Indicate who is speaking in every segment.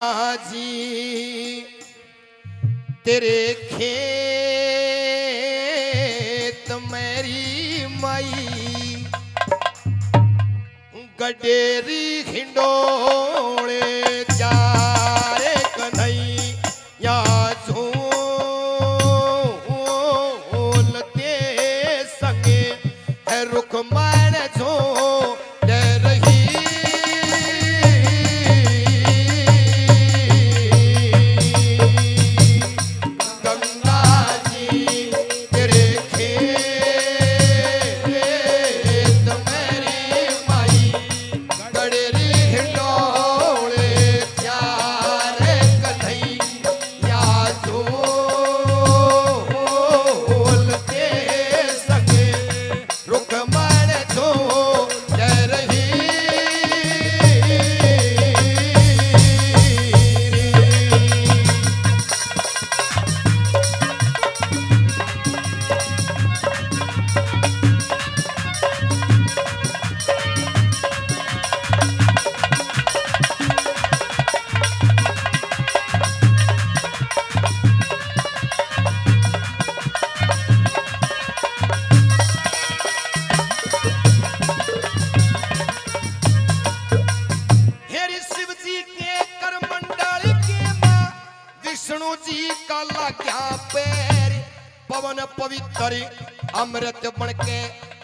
Speaker 1: जी तेरे खेत मेरी माई गडेरी खिंडोले चारे कन्हैया झूलते संगे है रुकमण विष्णु जी का लाग्या पैर। पवन पवित्र अमृत बन के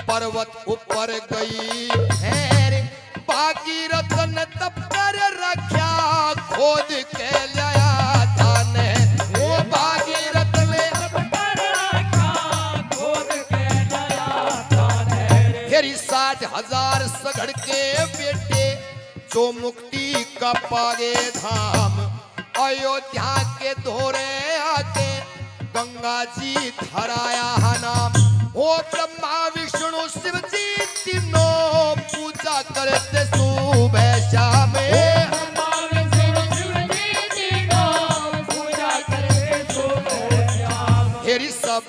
Speaker 1: पर्वत ऊपर गई। हैर बाकी रतन तब कर रखा खोद के लाया धान वो बागी रतन हेरी साठ हज़ार सगड़ के बेटे, जो मुक्ति का पागे धाम। अयोध्या के धोरे आते गंगा जी धराया है नाम। ओ ब्रह्मा विष्णु शिव जी तीनों पूजा करते सुबह शाम। सब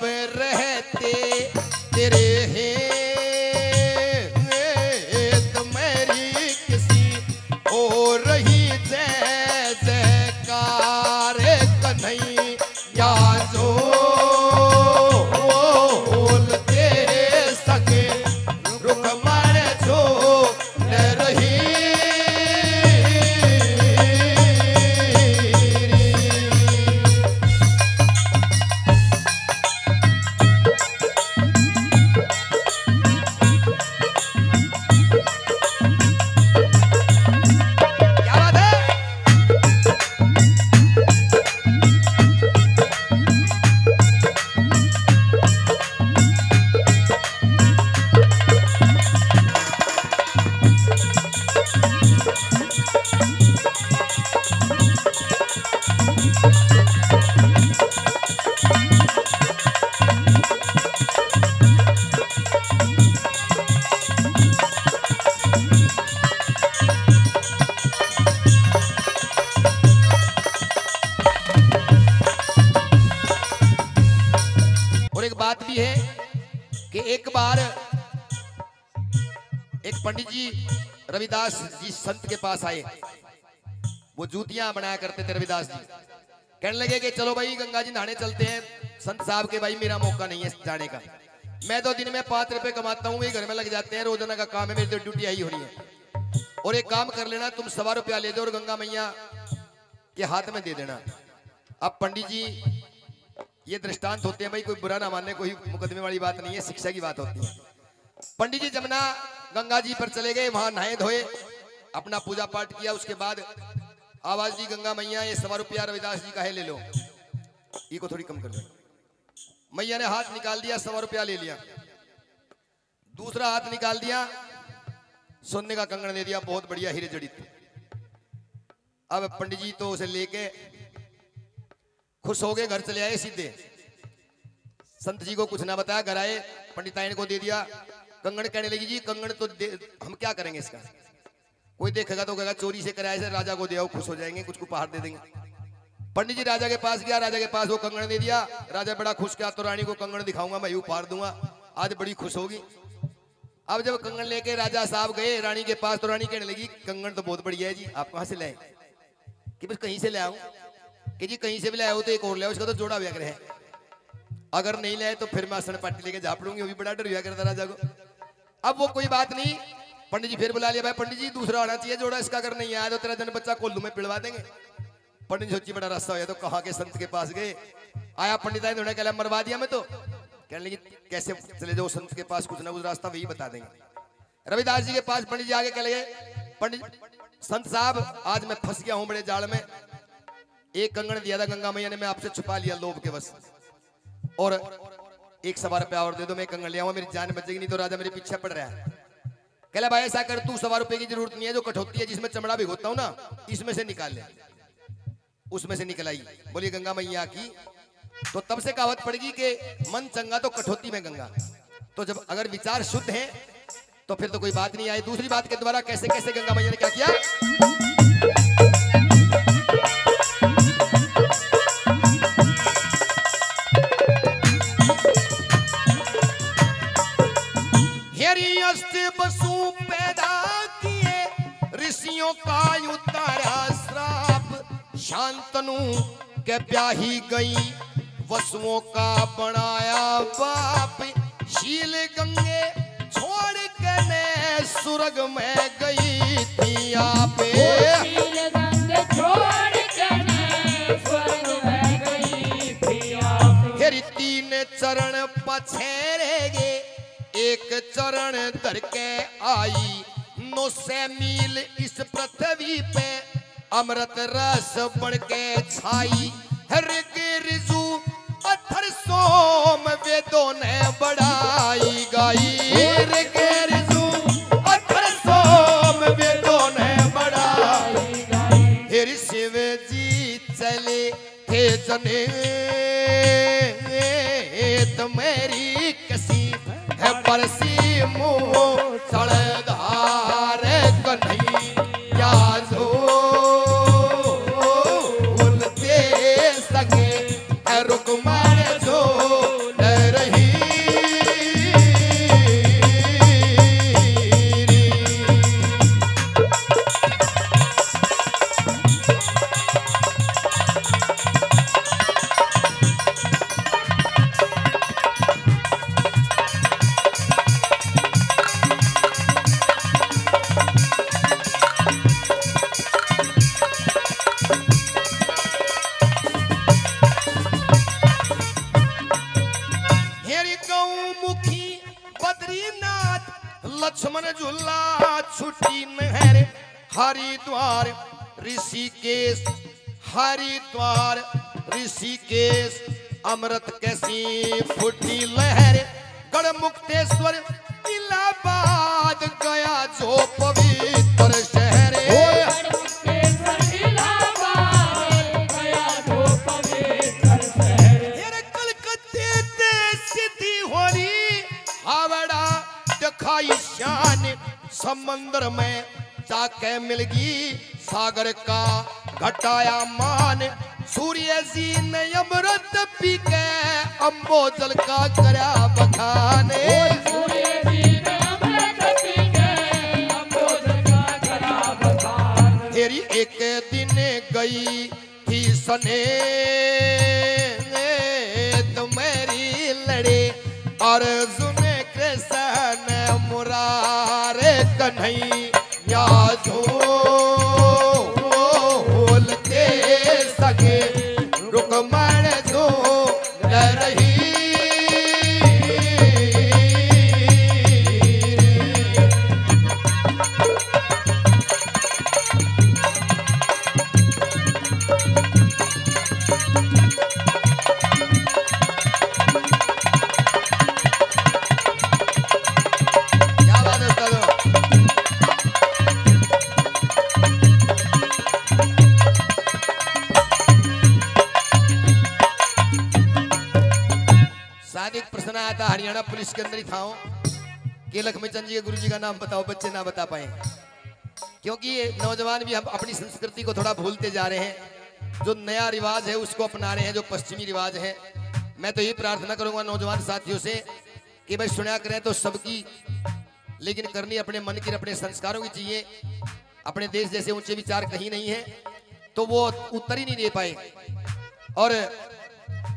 Speaker 1: रविदास जी संत के पास आए। वो जूतियाँ बनाया करते थे रविदास जी। कहने लगे कि चलो भाई, गंगा जी नहाने चलते हैं। संत साहब के, भाई, मेरा मौका नहीं है जाने का। मैं तो दिन में पाँच रुपए कमाता हूँ घर में लग जाते हैं, रोज़ाना का काम है, मेरी तो ड्यूटी आई हो रही है। और एक काम कर लेना, तुम सवा रुपया ले दो और गंगा मैया के हाथ में दे देना। अब पंडित जी, ये दृष्टांत होते हैं, भाई, कोई बुरा ना मानने कोई मुकदमे वाली बात नहीं है, शिक्षा की बात होती है। पंडित जी जमुना गंगा जी पर चले गए, वहाँ नहाए धोए, अपना पूजा पाठ किया, उसके बाद आवाज़ दी, गंगा मैया, ये सवा रुपया रविदास जी का है, ले लो। ये को थोड़ी कम कर दो। मैया ने हाथ निकाल दिया, सवा रुपया ले लिया। दूसरा हाथ निकाल दिया सोने का कंगन दे दिया, बहुत बढ़िया, हीरे जड़ित। अब पंडित जी तो उसे लेके खुश हो गए, घर चले आए सीधे। संत जी को कुछ ना बताया, घर आए पंडिताइन को दे दिया कंगन कहने लगी, जी कंगन तो हम क्या करेंगे इसका? कोई देखेगा तो कहेगा, चोरी से कराया से राजा को दे आओ, खुश हो जाएँगे, कुछ को उपहार दे देंगे। पंडित जी राजा के पास गया, राजा के पास वो कंगन दे दिया। राजा बड़ा खुश किया तो रानी को कंगन दिखाऊँगा, मैं उपहार दूँगा। आज बड़ी खुश होगी। अब जब कंगन लेके राजा साहब गए, रानी के पास तो रानी कहने लगी कंगन तो बहुत बढ़िया है जी, आप कहाँ से लाए? कि बस कहीं से ले आऊँ कि जी, कहीं से भी ले आओ तो एक और ले उसका तो जोड़ा व्याकर है अगर नहीं लाए तो फिर मैं आसन पार्टी लेके झाप लूँगी, वो भी बड़ा डर हुआ करता राजा को। अब वो कोई बात नहीं। पंडित जी फिर बुला लिया, भाई पंडित जी, दूसरा आना चाहिए जोड़ा, इसका अगर नहीं आया तो तेरा जन बच्चा कोल्लू में पिलवा देंगे। पंडित जी सोची, बड़ा रास्ता हो गया तो कहा के संत के पास गए? आया पंडित ने कहला मरवा दिया मैं तो। कहने लगी कैसे चले जाओ संत के पास? कुछ ना कुछ रास्ता वही बता देंगे। रविदास जी के पास पंडित जी आगे कह गए। पंडित संत साहब, आज मैं फंस गया हूँ बड़े जाल में। एक कंगन दिया था गंगा मैया ने, मैं आपसे छुपा लिया लोभ के बस। और एक सवा रुपया और दे दो, मैं कंगन ले आऊँगा मेरी जान बचेगी, नहीं तो राजा मेरे पीछे पड़ रहा है। कहला भाई, ऐसा कर, तू सवा रुपए की ज़रूरत नहीं है, जो कठौती है, जिसमें चमड़ा भिगोता हूँ ना, इसमें से निकाल ले। उसमें से निकल आई। बोली गंगा मैया की। तो तब से कहावत पड़ेगी कि मन चंगा तो कठौती में गंगा। तो जब अगर विचार शुद्ध है तो फिर तो कोई बात नहीं आई। दूसरी बात के द्वारा कैसे कैसे गंगा मैया ने क्या किया? के ब्याही गई वसुओं का बनाया बाप। शील गंगे छोड़ के ने सुरग में गई थी आपे। तीन चरण पछेरेगे एक चरण धर के आई। नौ सौ मील इस पृथ्वी पे अमृत रस बढ़ के छाई। हर गिरजू अथर सोम वेदों ने बढ़ाई गाई। हर गिरजू अथर सोम वेदों ने शिव जी चले थे जने हरिद्वार ऋषिकेश हरिद्वार ऋषिकेश अमृत कैसी फुटी लहर गढ़ मुक्तेश्वर इलाहाबाद गया जो पवित्र शहर हावड़ा दिखाई शान समंदर में जाके मिलगी सागर का घटाया मान। सूर्य जी ने अमृत पी के अम्बोजल का
Speaker 2: करा बखान।
Speaker 1: तेरी एक दिन गई थी सने तो मेरी लड़े अर्जुन कृष्ण मुरारे कन्हैया। राजा सो हरियाणा पुलिस के अंदर ही था कि लक्ष्मी चंद जी गुरु जी का नाम बताओ, बच्चे ना बता पाए। क्योंकि ये नौजवान भी हम अपनी संस्कृति को थोड़ा भूलते जा रहे हैं। जो नया रिवाज है, उसको अपना रहे हैं, जो पश्चिमी रिवाज है। मैं तो ये प्रार्थना करूँगा नौजवान साथियों से कि भाई सुना करें तो सबकी लेकिन करनी अपने मन की, अपने संस्कारों की चाहिए। अपने देश जैसे ऊँचे विचार कहीं नहीं है तो वो उत्तर ही नहीं दे पाए। और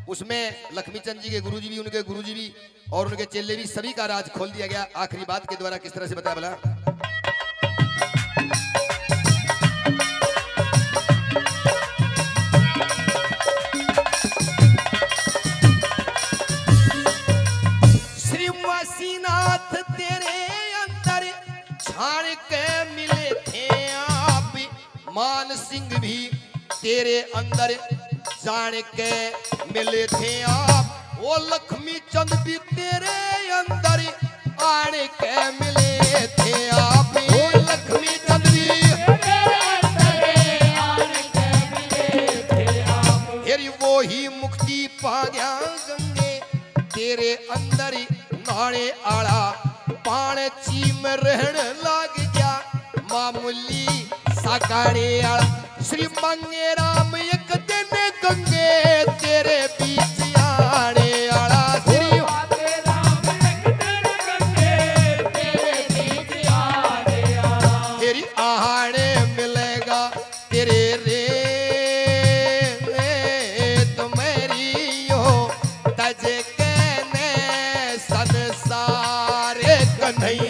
Speaker 1: उसमें लक्ष्मी चंद जी के गुरुजी भी, उनके गुरुजी भी और उनके चेले भी सभी का राज खोल दिया गया। आखिरी बात के द्वारा किस तरह से बताया बोला श्री वसीनाथ तेरे अंदर छाण के मिले थे आप। मान सिंह भी तेरे अंदर जान के मिले थे आप। वो लक्ष्मी श्री मंगे राम एक दिन गंगे तेरे बीच आने आला। श्री तेरी आहाड़े मिलेगा तेरे रे तुम्हारी यो तज कहने संसार कन्हैया।